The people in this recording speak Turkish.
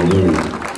我们的。